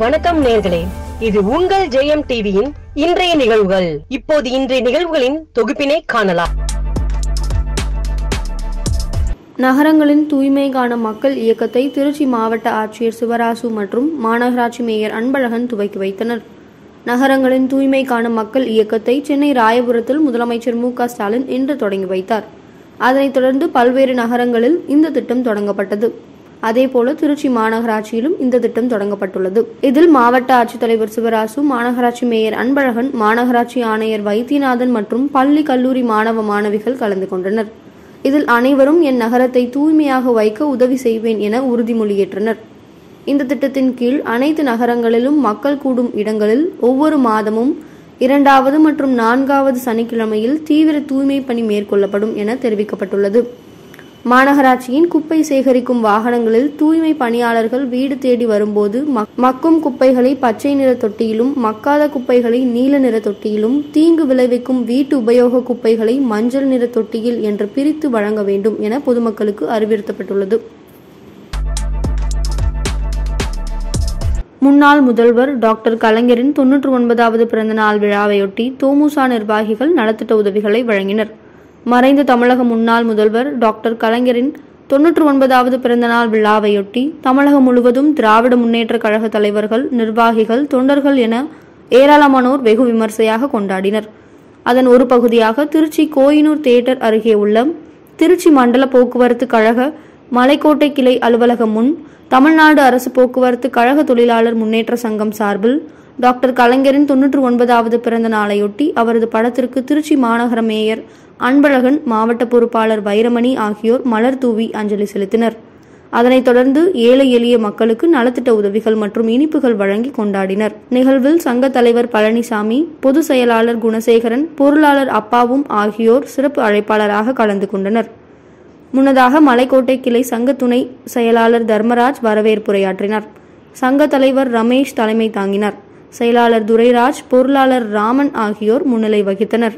வணக்கம் நேர்களே. இது உங்கள் ஜெயம் டிவியின் இன்றைய நிகழ்வுகள். இப்போது இன்றைய நிகழ்வுகளின் தொகுப்பினை காணலாம். நகரங்களின் தூய்மைக்கான மக்கள் இயக்கத்தை திருச்சி மாவட்ட ஆட்சியர் சிவராசு மற்றும் மாநகராட்சி மேயர் அன்பழகன் துவக்கி வைத்தனர். நகரங்களின் தூய்மைக்கான மக்கள் இயக்கத்தை சென்னை ராயபுரத்தில் முதலமைச்சர் மு க ஸ்டாலின் இன்று தொடங்கி வைத்தார். அதனைத் தொடர்ந்து பல்வேறு நகரங்களில் இந்த திட்டம் தொடங்கப்பட்டது. அதேபோல திருச்சி மாநகராட்சியிலும் இந்த திட்டம் தொடங்கப்பட்டுள்ளது. இதில் மாவட்ட ஆட்சித்தலைவர் சிவராசு மாநகராட்சி மேயர் அன்பழகன் மாநகராட்சி ஆணையர் வைத்தியநாதன் மற்றும் பள்ளி கல்லூரி மாணவ மாணவிகள் கலந்து கொண்டனர். இதில் அனைவரும் என் நகரத்தை தூய்மையாக வைக்க உதவி செய்வேன் என உறுதிமொழியேற்றனர். இந்த திட்டத்தின் கீழ் அனைத்து நகரங்களிலும் மக்கள் கூடும் இடங்களில் ஒவ்வொரு மாதமும் இரண்டாவது மற்றும் நான்காவது சனிக்கிழமையில் தீவிர தூய்மை பணி மேற்கொள்ளப்படும் என தெரிவிக்கப்பட்டுள்ளது. மாநகராட்சியின் குப்பை சேகரிக்கும் வாகனங்களில் தூய்மை பணியாளர்கள் வீடு தேடி வரும்போது மக்- மக்கும் குப்பைகளை பச்சை நிற தொட்டியிலும் மக்காத குப்பைகளை நீல நிற தொட்டியிலும் தீங்கு விளைவிக்கும் வீட்டு உபயோக குப்பைகளை மஞ்சள் நிற தொட்டியில் என்று பிரித்து வழங்க வேண்டும் என பொதுமக்களுக்கு அறிவுறுத்தப்பட்டுள்ளது. முன்னாள் முதல்வர் டாக்டர் கலைஞரின் தொன்னூற்று ஒன்பதாவது பிறந்தநாள் விழாவையொட்டி தோமுசா நிர்வாகிகள் நலத்திட்ட உதவிகளை வழங்கினர். மறைந்த தமிழக முன்னாள் முதல்வர் டாக்டர் கலைஞரின் தொன்னூற்று ஒன்பதாவது பிறந்தநாள் விழாவையொட்டி தமிழகம் முழுவதும் திராவிட முன்னேற்ற கழக தலைவர்கள் நிர்வாகிகள் தொண்டர்கள் என ஏராளமானோர் வெகு விமர்சையாக கொண்டாடினர். அதன் ஒரு பகுதியாக திருச்சி கோயினூர் தியேட்டர் அருகே உள்ள திருச்சி மண்டல போக்குவரத்து கழக மலைக்கோட்டை கிளை அலுவலகம் முன் தமிழ்நாடு அரசு போக்குவரத்து கழக தொழிலாளர் முன்னேற்ற சங்கம் சார்பில் டாக்டர் கலைஞரின் தொன்னூற்று ஒன்பதாவது பிறந்த நாளையொட்டி அவரது படத்திற்கு திருச்சி மாநகர மேயர் அன்பழகன் மாவட்ட பொறுப்பாளர் வைரமணி ஆகியோர் மலர் தூவி அஞ்சலி செலுத்தினர். அதனைத் தொடர்ந்து ஏழை எளிய மக்களுக்கு நலத்திட்ட உதவிகள் மற்றும் இனிப்புகள் வழங்கி கொண்டாடினர். நிகழ்வில் சங்க தலைவர் பழனிசாமி பொதுச் செயலாளர் குணசேகரன் பொருளாளர் அப்பாவும் ஆகியோர் சிறப்பு அழைப்பாளராக கலந்து கொண்டனர். முன்னதாக மலைக்கோட்டை கிளை சங்க துணை செயலாளர் தர்மராஜ் வரவேற்புரையாற்றினார். சங்க தலைவர் ரமேஷ் தலைமை தாங்கினார். செயலாளர் துரைராஜ் பொருளாளர் ராமன் ஆகியோர் முன்னிலை வகித்தனர்.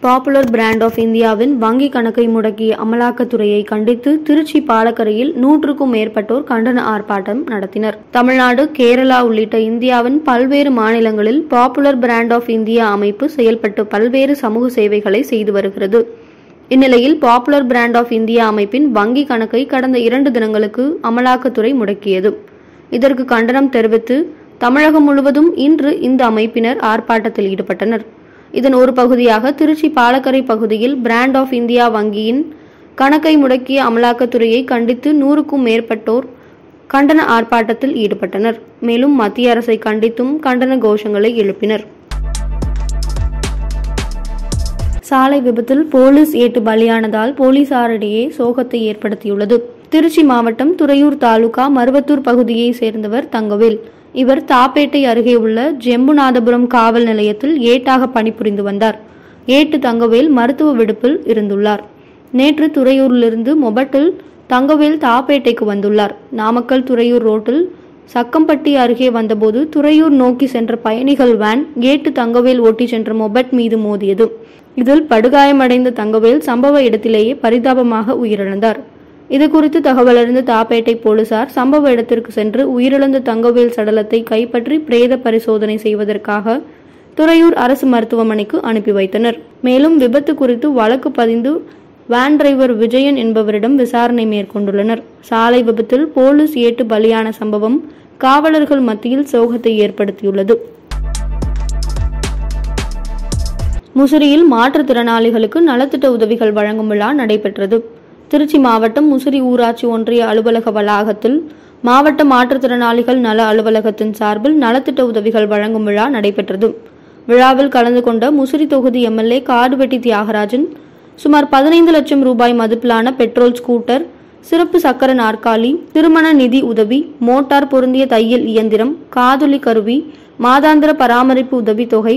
பாப்புலர் பிராண்ட் ஆஃப் இந்தியாவின் வங்கி கணக்கை முடக்கிய அமலாக்கத்துறையை கண்டித்து திருச்சி பாலக்கரையில் நூற்றுக்கும் மேற்பட்டோர் கண்டன ஆர்ப்பாட்டம் நடத்தினர். தமிழ்நாடு கேரளா உள்ளிட்ட இந்தியாவின் பல்வேறு மாநிலங்களில் பாப்புலர் பிராண்ட் ஆஃப் இந்தியா அமைப்பு செயல்பட்டு பல்வேறு சமூக சேவைகளை செய்து வருகிறது. இந்நிலையில் பாப்புலர் பிராண்ட் ஆஃப் இந்தியா அமைப்பின் வங்கி கணக்கை கடந்த இரண்டு தினங்களுக்கு அமலாக்கத்துறை முடக்கியது. இதற்கு கண்டனம் தெரிவித்து தமிழகம் முழுவதும் இன்று இந்த அமைப்பினர் ஆர்ப்பாட்டத்தில் ஈடுபட்டனர். இதன் ஒரு பகுதியாக திருச்சி பாலக்கரை பகுதியில் பிராண்ட் ஆஃப் இந்தியா வங்கியின் கணக்கை முடக்கிய அமலாக்கத்துறையை கண்டித்து நூறுக்கும் மேற்பட்டோர் கண்டன ஆர்ப்பாட்டத்தில் ஈடுபட்டனர். மேலும் மத்திய அரசை கண்டித்தும் கண்டன கோஷங்களை எழுப்பினர். சாலை விபத்தில் போலீஸ் ஏட்டு பலியானதால் போலீசாரிடையே சோகத்தை ஏற்படுத்தியுள்ளது. திருச்சி மாவட்டம் துறையூர் தாலுகா மருவத்தூர் பகுதியை சேர்ந்தவர் தங்கவேல். இவர் தாப்பேட்டை அருகே உள்ள ஜெம்புநாதபுரம் காவல் நிலையத்தில் ஏட்டாக பணிபுரிந்து வந்தார். ஏட்டு தங்கவேல் மருத்துவ விடுப்பில் இருந்துள்ளார். நேற்று துறையூரிலிருந்து மொபட்டில் தங்கவேல் தாப்பேட்டைக்கு வந்துள்ளார். நாமக்கல் துறையூர் ரோட்டில் சக்கம்பட்டி அருகே வந்தபோது துறையூர் நோக்கி சென்ற பயணிகள் வேன் ஏட்டு தங்கவேல் ஓட்டி சென்ற மொபட் மீது மோதியது. இதில் படுகாயமடைந்த தங்கவேல் சம்பவ இடத்திலேயே பரிதாபமாக உயிரிழந்தார். இதுகுறித்து தகவலறிந்த தாப்பேட்டை போலீசார் சம்பவ இடத்திற்கு சென்று உயிரிழந்த தங்கவேல் சடலத்தை கைப்பற்றி பிரேத பரிசோதனை செய்வதற்காக துறையூர் அரசு மருத்துவமனைக்கு அனுப்பி வைத்தனர். மேலும் விபத்து குறித்து வழக்கு பதிந்து வேன் டிரைவர் விஜயன் என்பவரிடம் விசாரணை மேற்கொண்டுள்ளனர். சாலை விபத்தில் போலீஸ் ஏட்டு பலியான சம்பவம் காவலர்கள் மத்தியில் சோகத்தை ஏற்படுத்தியுள்ளது. முசிறியில் மாற்றுத்திறனாளிகளுக்கு நலத்திட்ட உதவிகள் வழங்கும் விழா நடைபெற்றது. திருச்சி மாவட்டம் முசிறி ஊராட்சி ஒன்றிய அலுவலக வளாகத்தில் மாவட்ட மாற்றுத்திறனாளிகள் நல அலுவலகத்தின் சார்பில் நலத்திட்ட உதவிகள் வழங்கும் விழா நடைபெற்றது. விழாவில் கலந்து கொண்ட முசிறி தொகுதி எம்எல்ஏ காடுவெட்டி தியாகராஜன் சுமார் பதினைந்து லட்சம் ரூபாய் மதிப்பிலான பெட்ரோல் ஸ்கூட்டர் சிறப்பு சக்கர நாற்காலி திருமண நிதி உதவி மோட்டார் பொருந்திய தையல் இயந்திரம் காதொலி கருவி மாதாந்திர பராமரிப்பு உதவித்தொகை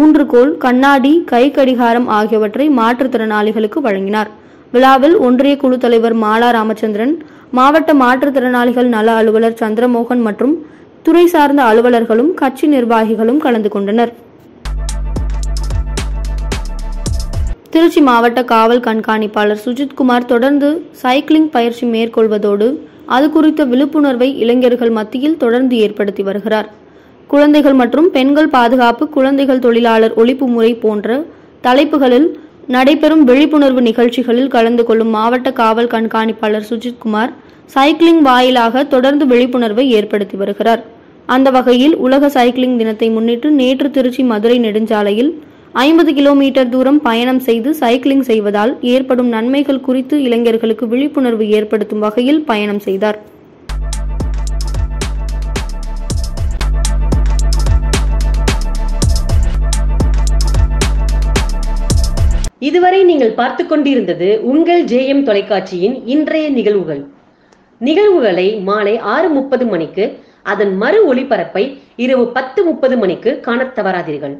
ஊன்றுகோல் கண்ணாடி கை கடிகாரம் ஆகியவற்றை மாற்றுத்திறனாளிகளுக்கு வழங்கினார். விழாவில் ஒன்றிய குழு தலைவர் மாலா ராமச்சந்திரன் மாவட்ட மாற்றுத்திறனாளிகள் நல அலுவலர் சந்திரமோகன் மற்றும் துறை சார்ந்த அலுவலர்களும் கட்சி நிர்வாகிகளும் கலந்து கொண்டனர். திருச்சி மாவட்ட காவல் கண்காணிப்பாளர் சுஜித்குமார் தொடர்ந்து சைக்கிளிங் பயிற்சி மேற்கொள்வதோடு அது குறித்த விழிப்புணர்வை இளைஞர்கள் மத்தியில் தொடர்ந்து ஏற்படுத்தி வருகிறார். குழந்தைகள் மற்றும் பெண்கள் பாதுகாப்பு குழந்தைகள் தொழிலாளர் ஒழிப்பு முறை போன்ற தலைப்புகளில் நடைபெறும் விழிப்புணர்வு நிகழ்ச்சிகளில் கலந்து கொள்ளும் மாவட்ட காவல் கண்காணிப்பாளர் சுஜித்குமார் சைக்கிளிங் வாயிலாக தொடர்ந்து விழிப்புணர்வை ஏற்படுத்தி வருகிறார். அந்த வகையில் உலக சைக்கிளிங் தினத்தை முன்னிட்டு நேற்று திருச்சி மதுரை நெடுஞ்சாலையில் ஐம்பது கிலோமீட்டர் தூரம் பயணம் செய்து சைக்கிளிங் செய்வதால் ஏற்படும் நன்மைகள் குறித்து இளைஞர்களுக்கு விழிப்புணர்வு ஏற்படுத்தும் வகையில் பயணம் செய்தார். இதுவரை நீங்கள் பார்த்து கொண்டிருந்தது உங்கள் ஜேஎம் தொலைக்காட்சியின் இன்றைய நிகழ்வுகள். நிகழ்வுகளை மாலை ஆறு முப்பது மணிக்கு அதன் மறு ஒளிபரப்பை இரவு பத்து முப்பது மணிக்கு காணத் தவறாதீர்கள்.